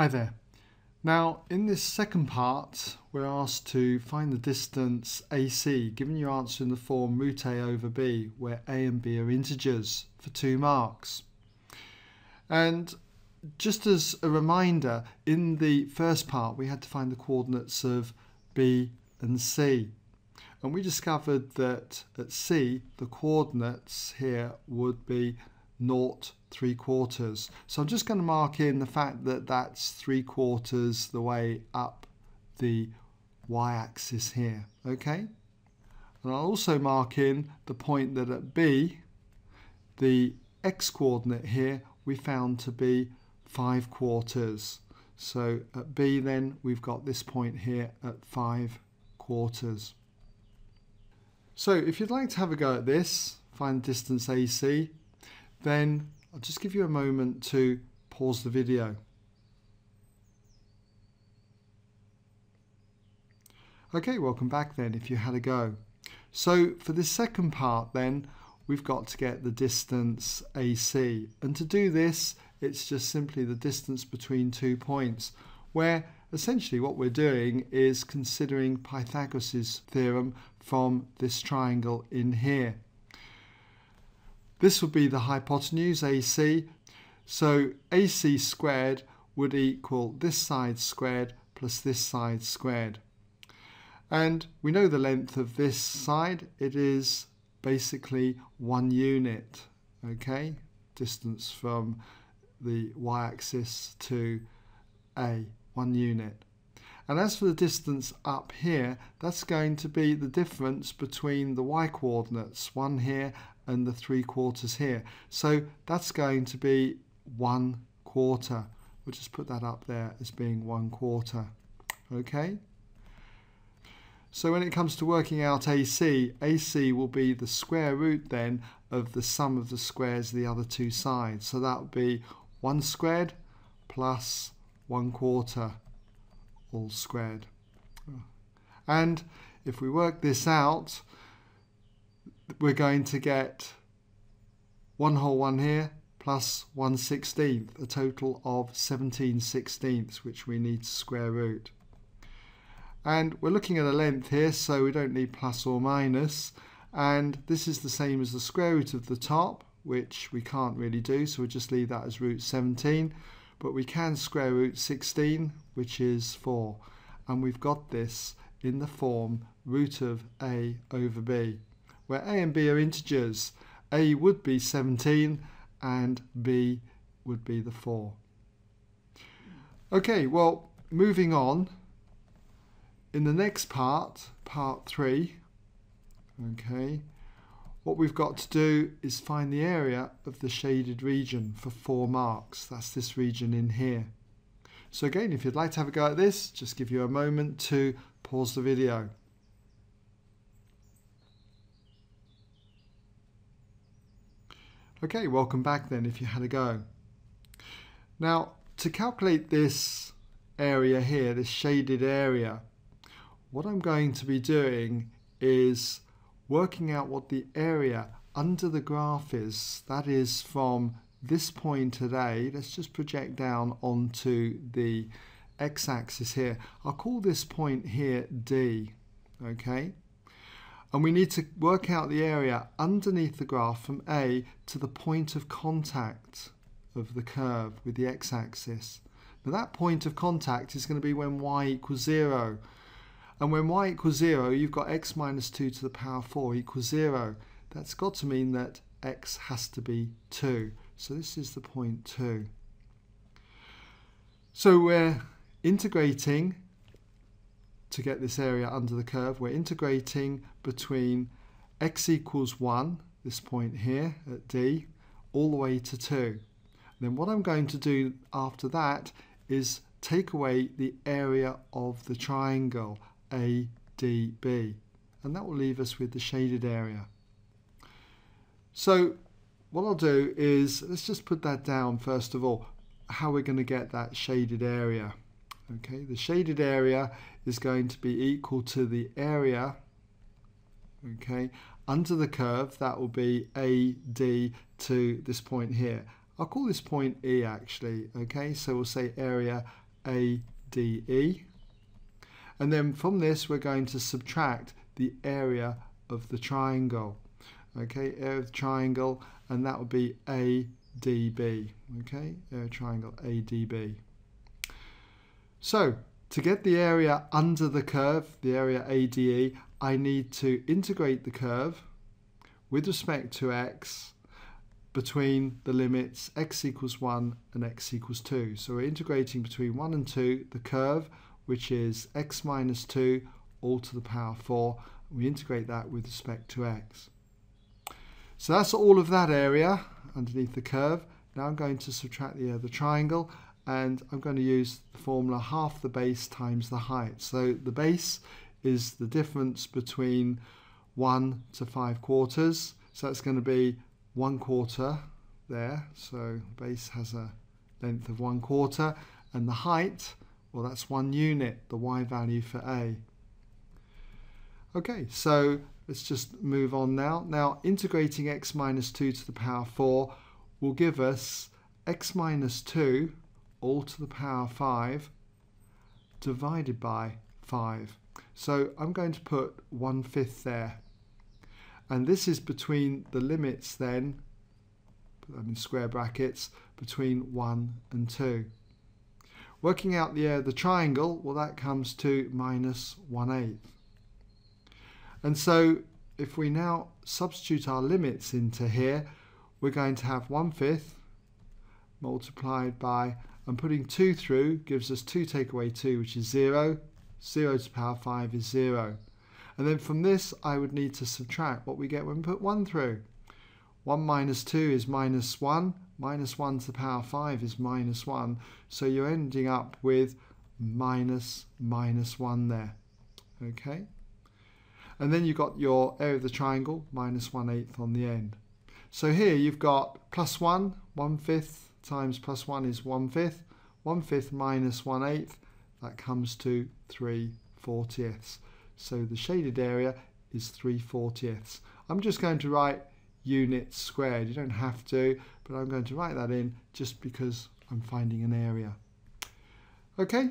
Hi there. Now in this second part we're asked to find the distance AC given your answer in the form root A over B where A and B are integers for two marks. And just as a reminder in the first part we had to find the coordinates of B and C and we discovered that at C the coordinates here would be naught three quarters. So I'm just going to mark in the fact that that's three quarters the way up the y-axis here, okay? And I'll also mark in the point that at B, the x-coordinate here we found to be five quarters. So at B then we've got this point here at five quarters. So if you'd like to have a go at this, find distance AC, then I'll just give you a moment to pause the video. Okay, welcome back then if you had a go. So for this second part then, we've got to get the distance AC. And to do this, it's just simply the distance between two points, where essentially what we're doing is considering Pythagoras' theorem from this triangle in here. This would be the hypotenuse AC. So AC squared would equal this side squared plus this side squared. And we know the length of this side. It is basically one unit, okay? Distance from the y-axis to A, one unit. And as for the distance up here, that's going to be the difference between the y-coordinates, one here and the three quarters here. So that's going to be one quarter. We'll just put that up there as being one quarter. Okay? So when it comes to working out AC, AC will be the square root then of the sum of the squares of the other two sides. So that would be 1 squared plus 1 quarter all squared. And if we work this out, we're going to get 1 whole 1 here plus 1 16th, a total of 17 sixteenths, which we need to square root. And we're looking at a length here, so we don't need plus or minus. And this is the same as the square root of the top, which we can't really do, so we'll just leave that as root 17. But we can square root 16, which is 4. And we've got this in the form root of a over b where a and b are integers. a would be 17 and b would be the 4. Okay, well, moving on. In the next part, part 3, okay, what we've got to do is find the area of the shaded region for four marks. That's this region in here. So again, if you'd like to have a go at this, just give you a moment to pause the video. Okay, welcome back then if you had a go. Now, to calculate this area here, this shaded area, what I'm going to be doing is working out what the area under the graph is. That is from this point A, let's just project down onto the x-axis here. I'll call this point here D, okay? And we need to work out the area underneath the graph from A to the point of contact of the curve with the x-axis. Now that point of contact is going to be when y equals 0. And when y equals 0, you've got x minus 2 to the power 4 equals 0. That's got to mean that x has to be 2. So this is the point 2. So we're integrating to get this area under the curve, we're integrating between x equals 1, this point here at D, all the way to 2. Then what I'm going to do after that is take away the area of the triangle ADB and that will leave us with the shaded area. So what I'll do is, let's just put that down first of all, how we're going to get that shaded area. Okay, the shaded area is going to be equal to the area okay under the curve that will be AD to this point here I'll call this point E actually okay so we'll say area ADE. And then from this, we're going to subtract the area of the triangle. Okay, area of the triangle, and that would be ADB. Okay, area triangle ADB. So, to get the area under the curve, the area ADE, I need to integrate the curve with respect to x between the limits x equals 1 and x equals 2. So we're integrating between 1 and 2 the curve which is x minus 2 all to the power 4. We integrate that with respect to x. So that's all of that area underneath the curve. Now I'm going to subtract the, the triangle and I'm going to use the formula half the base times the height. So the base is the difference between 1 to 5 quarters. So that's going to be 1 quarter there. So base has a length of 1 quarter. And the height, well, that's 1 unit, the y value for A. Okay, so let's just move on now. Now, integrating x minus 2 to the power 4 will give us x minus 2 all to the power 5 divided by 5. So I'm going to put 1 fifth there. And this is between the limits then, put them in square brackets, between 1 and 2. Working out the of the triangle, well that comes to minus 1 eighth. And so if we now substitute our limits into here, we're going to have 1 fifth multiplied by, and putting 2 through gives us 2 take away 2, which is 0. 0 to the power 5 is 0. And then from this, I would need to subtract what we get when we put 1 through. 1 minus 2 is minus 1. Minus 1 to the power 5 is minus 1. So you're ending up with minus minus 1 there. Okay? And then you've got your area of the triangle, minus 1 eighth on the end. So here you've got plus 1, 1 fifth times plus 1 is 1 fifth. 1 fifth minus 1 eighth, that comes to 3 fortieths. So the shaded area is 3 fortieths. I'm just going to write units squared. You don't have to, but I'm going to write that in just because I'm finding an area. Okay,